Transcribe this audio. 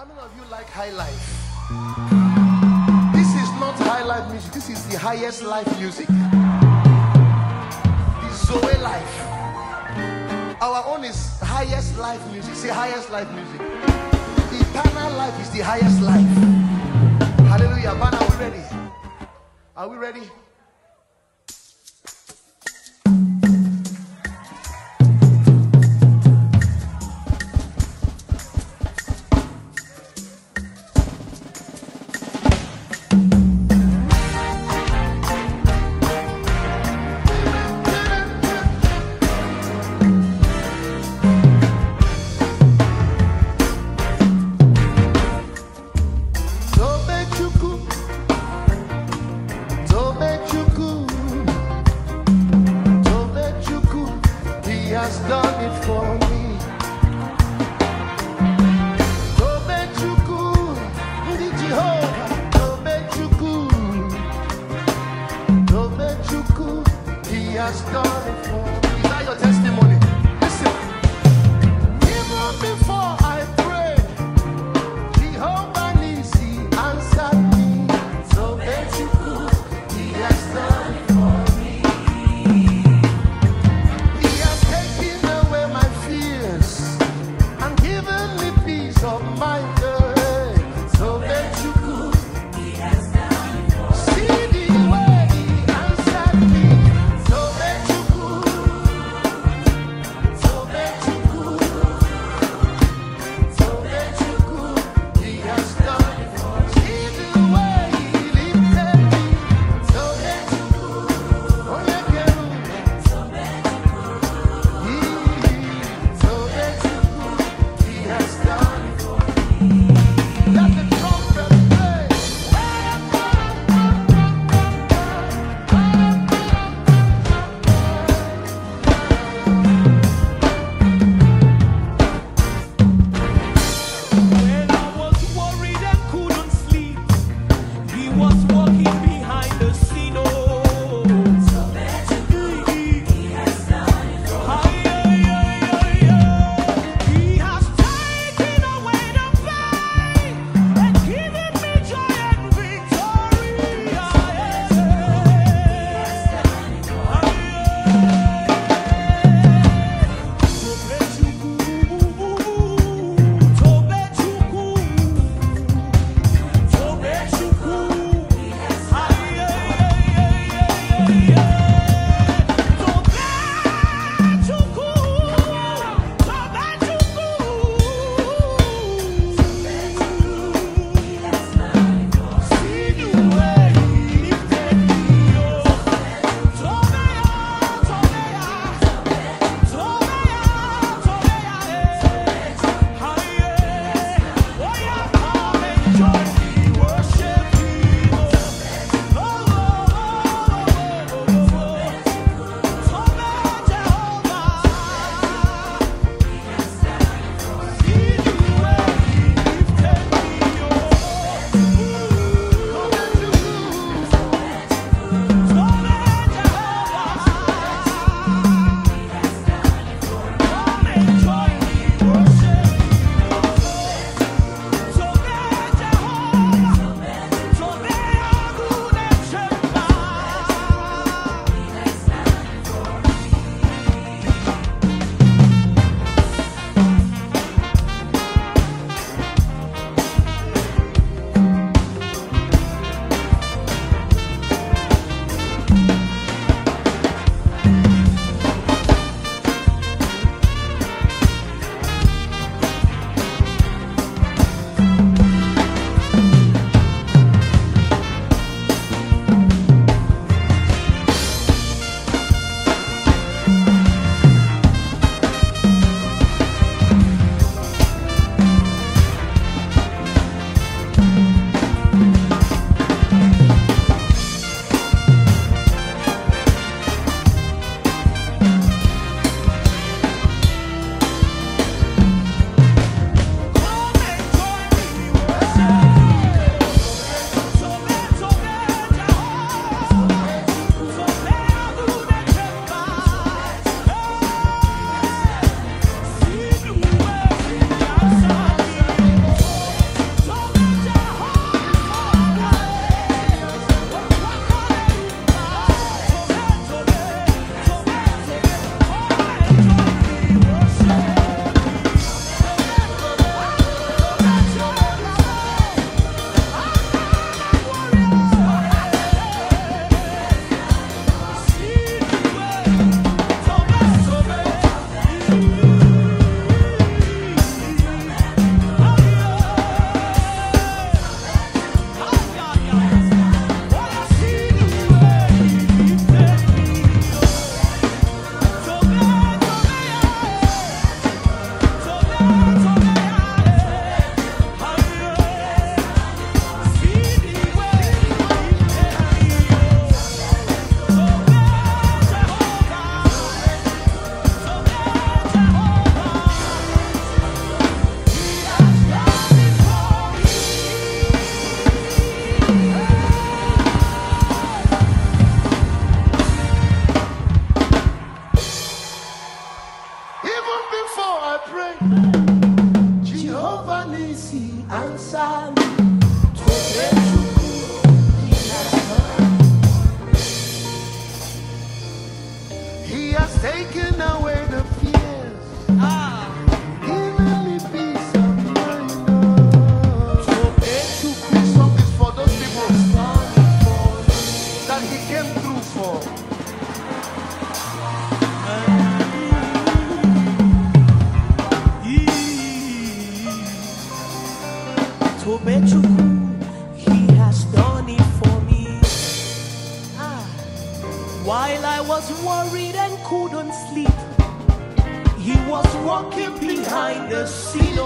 How many of you like high life? This is not high life music, this is the highest life music. The Zoe life. Our own is highest life music. Say highest life music. The eternal life is the highest life. Hallelujah. Man, are we ready? Are we ready? even before I pray. Jehovah Nissi, answer me. He has taken away the fears. Ah. Couldn't sleep, he was walking behind the scenes.